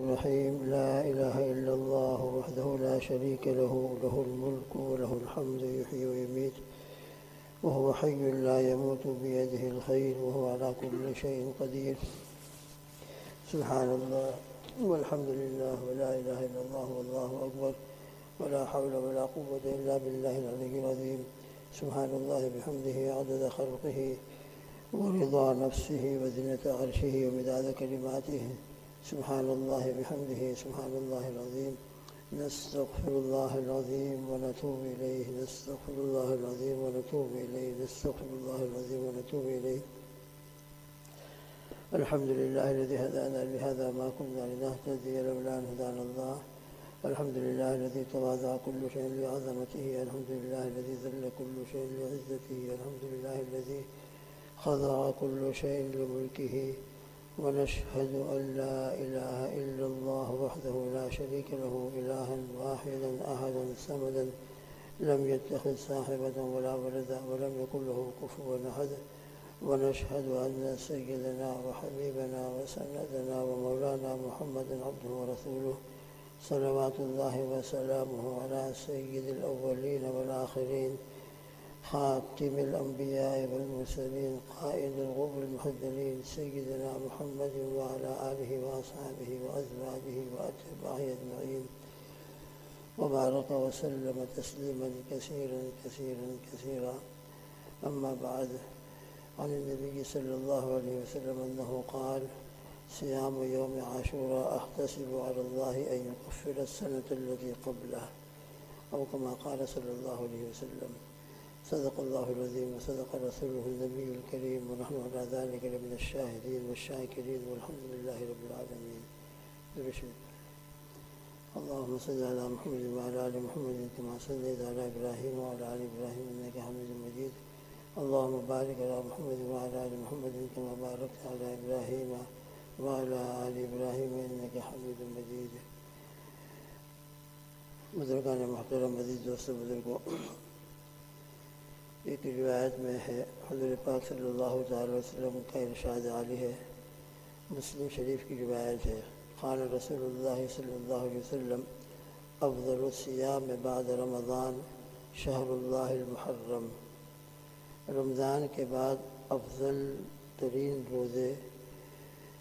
الرحيم لا إله إلا الله وحده لا شريك له له الملك وله الحمد يحيي ويميت وهو حي لا يموت بيده الخير وهو على كل شيء قدير. سبحان الله والحمد لله ولا إله إلا الله والله أكبر ولا حول ولا قوة إلا بالله العلي العظيم. سبحان الله بحمده عدد خلقه ورضا نفسه وزنة عرشه ومداد كلماته. سبحان الله بحمده سبحان الله العظيم. نستغفر الله العظيم ونتوب إليه. نستغفر الله العظيم ونتوب إليه. نستغفر الله العظيم ونتوب إليه. الحمد لله الذي هدانا لهذا ما كنا لنهتدي لولا أن هدانا الله. الحمد لله الذي تواضع كل شيء لعظمته. الحمد لله الذي ذل كل شيء لعزته. الحمد لله الذي خضع كل شيء لملكه. ونشهد أن لا إله إلا الله وحده لا شريك له إلها واحدا أحدا سمدا لم يتخذ صاحبة ولا ولدا ولم يكن له كفوا أحد. ونشهد أن سيدنا وحبيبنا وسندنا ومولانا محمدا عبده ورسوله صلوات الله وسلامه على سيد الأولين والآخرين. خاتم الأنبياء والمرسلين قائد الغر المحذرين سيدنا محمد وعلى آله وأصحابه وأزواجه وأتباعه أجمعين. وبارك وسلم تسليما كثيرا كثيرا كثيرا. أما بعد عن النبي صلى الله عليه وسلم أنه قال صيام يوم عاشوراء أحتسب على الله أن يكفر السنة التي قبله أو كما قال صلى الله عليه وسلم صدق الله العظيم وصدق رسوله النبي الكريم ونحن على ذلك لمن الشاهدين والشاكرين والحمد لله رب العالمين برشد اللهم صل على محمد وعلى ال محمد كما صليت على ابراهيم وعلى ال ابراهيم انك حميد مجيد اللهم بارك على محمد وعلى ال محمد كما باركت على ابراهيم وعلى ال ابراهيم انك حميد مجيد بزرگان محترم عزیز دوستوں بزرگوں ایک روایت میں ہے حضور پاک صلی اللہ تعالی وسلم کا ارشاد عالی ہے۔ مسلم شریف کی روایت ہے قال رسول اللہ صلی اللہ علیہ وسلم افضل الصیام بعد رمضان شہر اللہ المحرم۔ رمضان کے بعد افضل ترین روزے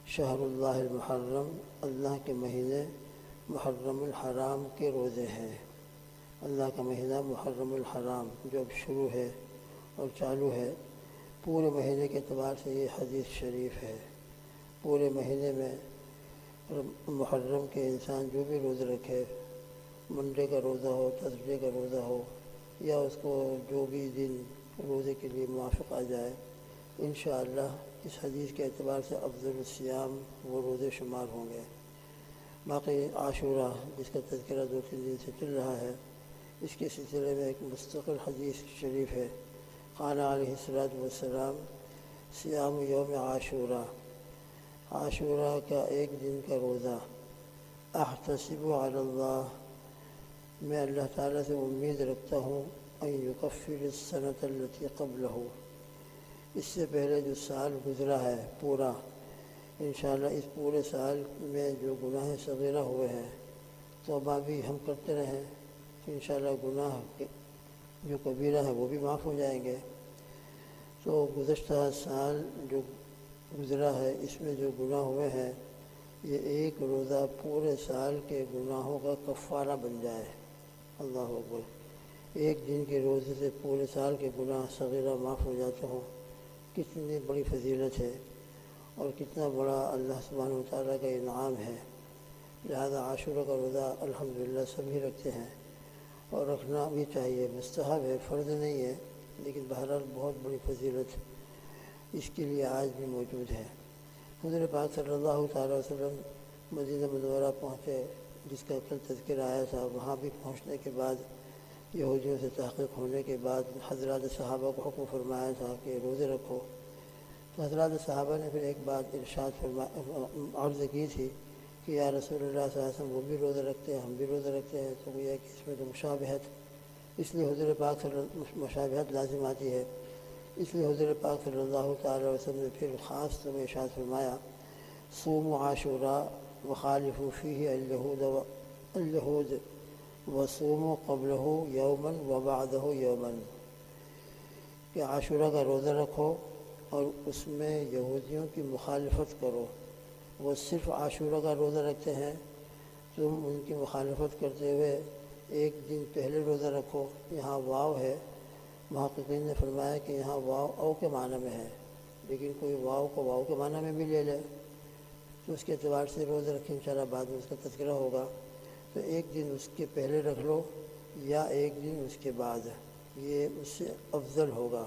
شہر اللہ المحرم، اللہ کے مہینے محرم الحرام کے روزے ہیں۔ اللہ کا مہینہ محرم الحرام جو اب شروع ہے اور چالو ہے۔ پورے مہینے کے اعتبار سے یہ حدیث شریف ہے۔ پورے مہینے میں محرم کے انسان جو بھی روزہ رکھے، منڈے کا روزہ ہو تصبے کا روزہ ہو، یا اس کو جو بھی دن روزے کے لیے موافق آ جائے، انشاءاللہ اس حدیث کے اعتبار سے افضل السیام وہ روزے شمار ہوں گے۔ باقی عاشورہ، جس کا تذکرہ دو تین دن سے چل رہا ہے، اس کے سلسلے میں ایک مستقل حدیث شریف ہے۔ خانہ علیہ السلاۃ والسلام سیام یوم عاشورہ۔ عاشورہ کا ایک دن کا روزہ۔ احتسب علی اللہ۔ میں اللہ تعالیٰ سے امید رکھتا ہوں ان یکفر السنت التی قبل ہو اس سے پہلے جو سال گزرا ہے پورا، انشاءاللہ اس پورے سال میں جو گناہ صغیرہ ہوئے ہیں، توبہ بھی ہم کرتے رہیں۔ تو انشاءاللہ گناہ جو کبیرہ ہے وہ بھی معاف ہو جائیں گے۔ تو گزشتہ سال جو گزرا ہے، اس میں جو گناہ ہوئے ہیں، یہ ایک روزہ پورے سال کے گناہوں کا کفارہ بن جائے۔ اللہ اکبر۔ ایک دن کے روزے سے پورے سال کے گناہ صغیرہ معاف ہو جاتے ہوں۔ کتنی بڑی فضیلت ہے اور کتنا بڑا اللہ سبحانہ و تعالیٰ کا انعام ہے۔ لہذا عاشورہ کا روزہ الحمدللہ سبھی رکھتے ہیں۔ اور رکھنا بھی چاہیے، مستحب ہے، فرض نہیں ہے، لیکن بہرحال بہت بڑی فضیلت اس کے لیے آج بھی موجود ہے۔ حضور پاک صلی اللہ تعالیٰ وسلم مدینہ منورہ پہنچے، جس کا کل تذکر آیا تھا، وہاں بھی پہنچنے کے بعد، یہودیوں سے تحقیق ہونے کے بعد حضرات صحابہ کو حکم فرمایا تھا کہ روزے رکھو۔ تو حضرات صحابہ نے پھر ایک بات ارشاد فرما، عرض کی تھی کہ یا رسول اللہ صلی اللہ علیہ وسلم وہ بھی روزہ رکھتے ہیں، ہم بھی روزہ رکھتے ہیں، تو یہ کہ اس میں تو مشابہت، اس لیے حضور پاک صلی اللہ مشابہت لازم آتی ہے۔ اس لیے حضور پاک صلی اللہ تعالی وسلم نے پھر خاص طور ارشاد فرمایا سوم و عاشورہ وخالف فيه اليهود و اليهود وصوموا قبله يوما وبعده يوما کہ عاشورہ کا روزہ رکھو اور اس میں یہودیوں کی مخالفت کرو۔ وہ صرف عاشورہ کا روزہ رکھتے ہیں، تم ان کی مخالفت کرتے ہوئے ایک دن پہلے روزہ رکھو، یہاں واو ہے۔ محققین نے فرمایا کہ یہاں واو او کے معنی میں ہے، لیکن کوئی واو کو واو کے معنی میں بھی لے لے۔ تو اس کے اعتبار سے روزہ رکھیں، انشاءاللہ بعد میں اس کا تذکرہ ہوگا۔ تو ایک دن اس کے پہلے رکھ لو یا ایک دن اس کے بعد، یہ اس سے افضل ہوگا۔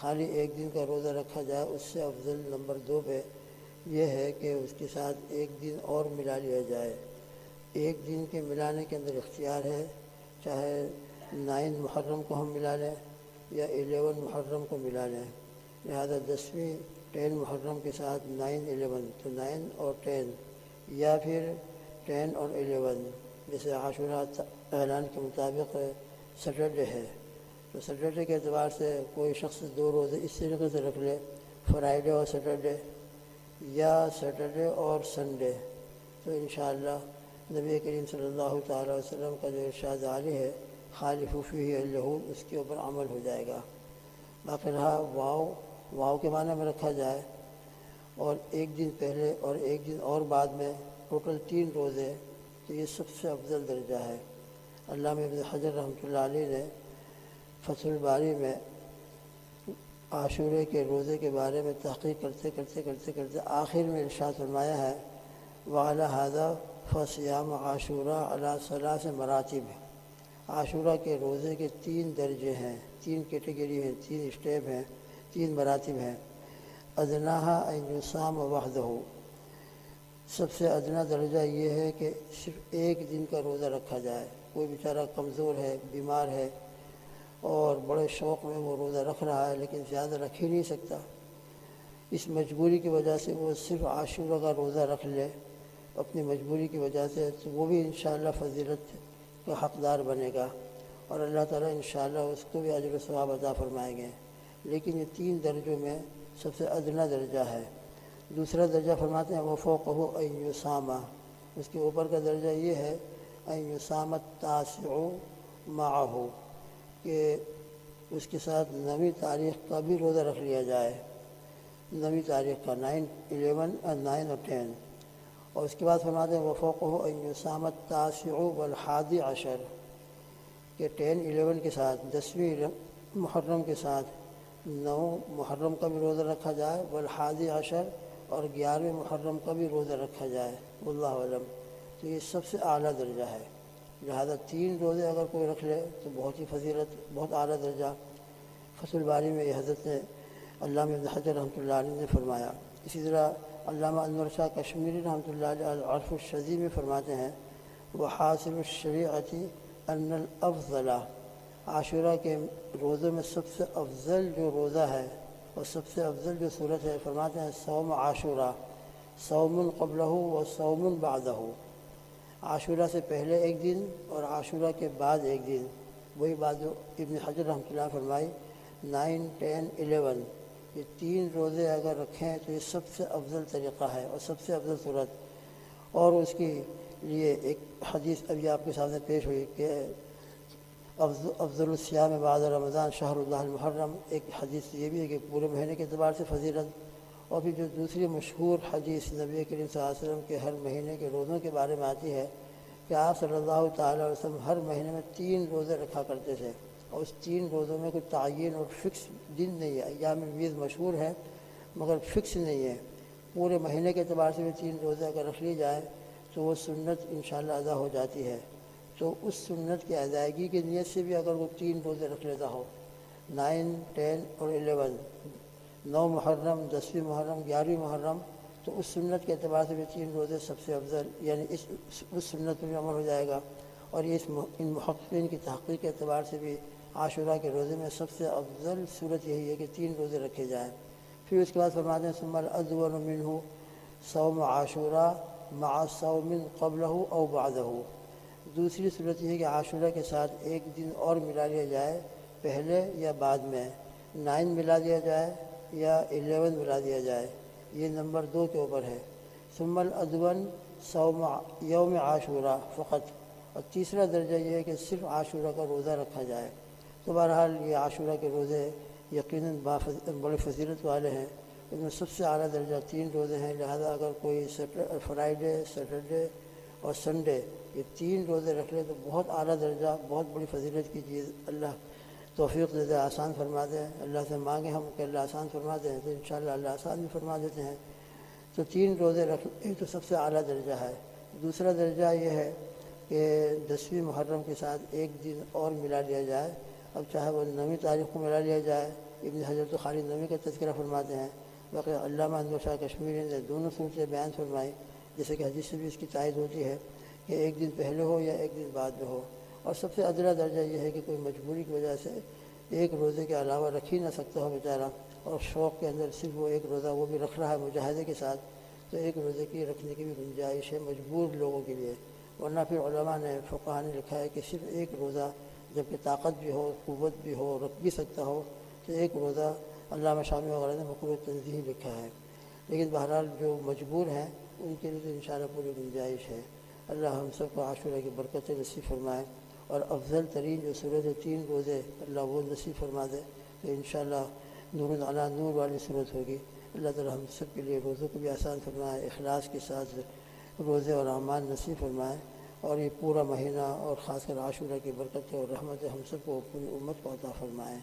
خالی ایک دن کا روزہ رکھا جائے، اس سے افضل نمبر دو پہ یہ ہے کہ اس کے ساتھ ایک دن اور ملا لیا جائے۔ ایک دن کے ملانے کے اندر اختیار ہے، چاہے نائن محرم کو ہم ملا لیں یا الیون محرم کو ملا لیں۔ لہذا دسویں، ٹین محرم کے ساتھ نائن الیون، تو نائن اور ٹین، یا پھر ٹین اور الیون، جیسے عاشورہ اعلان کے مطابق سیٹرڈے ہے۔ تو سیٹرڈے کے اعتبار سے کوئی شخص دو روزے اس طریقے سے رکھ لے، فرائیڈے اور سیٹرڈے یا سیٹرڈے اور سنڈے۔ تو انشاءاللہ نبی کریم صلی اللہ تعالیٰ وسلم کا جو ارشاد عالی ہے خالی حفیع الہود اس کے اوپر عمل ہو جائے گا۔ باقی رہا واؤ واؤ کے معنی میں رکھا جائے۔ اور ایک دن پہلے اور ایک دن اور بعد میں ٹوٹل تین روزے، تو یہ سب سے افضل درجہ ہے۔ علامہ ابن حضر رحمۃ اللہ علیہ نے فصل الباری میں عاشورے کے روزے کے بارے میں تحقیق کرتے کرتے کرتے کرتے آخر میں ارشاد فرمایا ہے وعلیٰ حاضہ فسیام عاشورہ اللہ صلاح سے مراتب۔ عاشورہ کے روزے کے تین درجے ہیں، تین کیٹیگری ہیں، تین اسٹیپ ہیں، تین مراتب ہیں۔ ادناحا انسام وحدہ سب سے ادنا درجہ یہ ہے کہ صرف ایک دن کا روزہ رکھا جائے۔ کوئی بیچارہ کمزور ہے، بیمار ہے اور بڑے شوق میں وہ روزہ رکھ رہا ہے، لیکن زیادہ رکھ ہی نہیں سکتا۔ اس مجبوری کی وجہ سے وہ صرف عاشورہ کا روزہ رکھ لے، اپنی مجبوری کی وجہ سے تو وہ بھی انشاءاللہ فضیلت کا حقدار بنے گا۔ اور اللہ تعالیٰ انشاءاللہ اس کو بھی عجر و ثواب عطا فرمائیں گے۔ لیکن یہ تین درجوں میں سب سے ادنا درجہ ہے۔ دوسرا درجہ فرماتے ہیں وفوق ہو ایسامہ اس کے اوپر کا درجہ یہ ہے ایسامت تاثر معاہو کہ اس کے ساتھ نویں تاریخ کا بھی روزہ رکھ لیا جائے۔ نویں تاریخ کا نائن، الیون اور نائن اور ٹین۔ اور اس کے بعد فرماتے ہیں وفوق ہو ایسامت تاثر والحادی عشر۔ کہ ٹین، الیون کے ساتھ، دسویں محرم کے ساتھ نو محرم کا بھی روزہ رکھا جائے والحادی عشر اور گیارہویں محرم کا بھی روزہ رکھا جائے۔ اللہ علم تو یہ سب سے اعلیٰ درجہ ہے۔ لہذا تین روزے اگر کوئی رکھ لے تو بہت ہی فضیلت، بہت اعلیٰ درجہ۔ فصل باری میں یہ حضرت نے علامہ حضر رحمۃ اللہ علیہ نے فرمایا۔ اسی طرح علامہ انور شاہ کشمیری رحمۃ اللہ علیہ عرف الشزی میں فرماتے ہیں وہ حاصل الشریعتی ان الافضل عاشورہ کے روزوں میں سب سے افضل جو روزہ ہے اور سب سے افضل جو صورت ہے، فرماتے ہیں سوم عاشورہ۔ سوم قبلہ و سوم بعدہ۔ عاشورہ سے پہلے ایک دن اور عاشورہ کے بعد ایک دن۔ وہی بات جو ابن حجر رحمۃ اللہ فرمائی، نائن، ٹین، الیون۔ یہ تین روزے اگر رکھیں تو یہ سب سے افضل طریقہ ہے اور سب سے افضل صورت۔ اور اس کی لیے ایک حدیث ابھی آپ کے سامنے پیش ہوئی کہ افضل السیام بعد رمضان شہر اللہ المحرم۔ ایک حدیث یہ بھی ہے کہ پورے مہینے کے اعتبار سے فضیلت اور بھی جو دوسری مشہور حدیث نبی کریم صلی اللہ علیہ وسلم کے ہر مہینے کے روزوں کے بارے میں آتی ہے کہ آپ صلی اللہ تعالیٰ علیہ وسلم ہر مہینے میں تین روزے رکھا کرتے تھے اور اس تین روزوں میں کوئی تعین اور فکس دن نہیں ہے، ایام ویز مشہور ہے مگر فکس نہیں ہے۔ پورے مہینے کے اعتبار سے بھی تین روزے اگر رکھ لی جائے تو وہ سنت انشاءاللہ ادا ہو جاتی ہے۔ تو اس سنت کی ادائیگی کی نیت سے بھی اگر وہ تین روزے رکھ لیتا ہو، نائن، ٹین اور الیون نو محرم دسویں محرم، گیارہویں محرم، تو اس سنت کے اعتبار سے بھی تین روزے سب سے افضل یعنی اس اس سنت میں عمل ہو جائے گا۔ اور اس ان محققین کی تحقیق کے اعتبار سے بھی عاشورہ کے روزے میں سب سے افضل صورت یہی ہے کہ تین روزے رکھے جائیں۔ پھر اس کے بعد فرماتے ہیں سمر ادور من ہو سوم عاشورہ مع سومن قبل ہو او بعدہ۔ ہو دوسری صورت یہ ہے کہ عاشورہ کے ساتھ ایک دن اور ملا لیا جائے، پہلے یا بعد میں۔ نائن ملا دیا جائے یا الیون ملا دیا جائے۔ یہ نمبر دو کے اوپر ہے۔ ثم الادون سوم یوم عاشورہ فقط۔ اور تیسرا درجہ یہ ہے کہ صرف عاشورہ کا روزہ رکھا جائے۔ تو بہرحال یہ عاشورہ کے روزے یقیناً بڑے فضیلت والے ہیں۔ ان میں سب سے اعلیٰ درجہ تین روزے ہیں۔ لہذا اگر کوئی فرائیڈے، سیٹرڈے اور سنڈے یہ تین روزے رکھ لیں تو بہت اعلیٰ درجہ، بہت بڑی فضیلت کی چیز اللہ توفیق دے دے، آسان فرما دیں اللہ سے مانگیں ہم کہ اللہ آسان فرما دیں تو انشاءاللہ اللہ آسان بھی فرما دیتے ہیں۔ تو تین روزے رکھ، ایک تو سب سے اعلیٰ درجہ ہے۔ دوسرا درجہ یہ ہے کہ دسویں محرم کے ساتھ ایک دن اور ملا لیا جائے۔ اب چاہے وہ نویں تاریخ کو ملا لیا جائے، ابن حضرت خالد نویں کا تذکرہ فرماتے ہیں۔ باقی علامہ احمد شاہ کشمیری نے دونوں صورتیں بیان فرمائی جیسے کہ حدیث سے بھی اس کی تائید ہوتی ہے کہ ایک دن پہلے ہو یا ایک دن بعد میں ہو۔ اور سب سے ادلا درجہ یہ ہے کہ کوئی مجبوری کی وجہ سے ایک روزے کے علاوہ رکھ ہی نہ سکتا ہو بیچارہ اور شوق کے اندر صرف وہ ایک روزہ وہ بھی رکھ رہا ہے مجاہدے کے ساتھ، تو ایک روزے کی رکھنے کی بھی گنجائش ہے مجبور لوگوں کے لیے۔ ورنہ پھر علماء نے فقہ نے لکھا ہے کہ صرف ایک روزہ جبکہ طاقت بھی ہو، قوت بھی ہو، رکھ بھی سکتا ہو، تو ایک روزہ علامہ شامی وغیرہ نے مقبول تنظیم لکھا ہے۔ لیکن بہرحال جو مجبور ہیں، ان کے لیے تو انشاءاللہ پوری گنجائش ہے۔ اللہ ہم سب کو عاشورہ کی برکت نصیب فرمائے اور افضل ترین جو صورت ہے تین روزے اللہ وہ نصیب فرما دے تو انشاءاللہ نور اللہ نور والی صورت ہوگی۔ اللہ تعالی ہم سب کے لیے روزوں کو بھی آسان فرمائے، اخلاص کے ساتھ روزے اور اعمال نصیب فرمائے اور یہ پورا مہینہ اور خاص کر عاشورہ کی برکت اور رحمت ہم سب کو پوری امت کو عطا فرمائے۔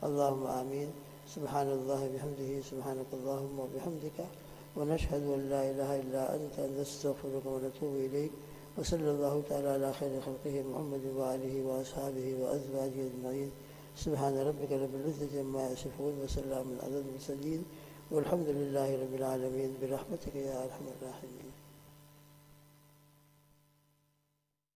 اللہ آمین۔ سبحان اللہ بحمدہ، سبحانک اللہم و بحمدکا ونشهد أن لا إله إلا أنت نستغفرك ونتوب إليك وصلى الله تعالى على خير خلقه محمد وآله وأصحابه وأزواجه أجمعين. سبحان ربك رب العزة عما يصفون وسلام على المرسلين والحمد لله رب العالمين. برحمتك يا أرحم الراحمين.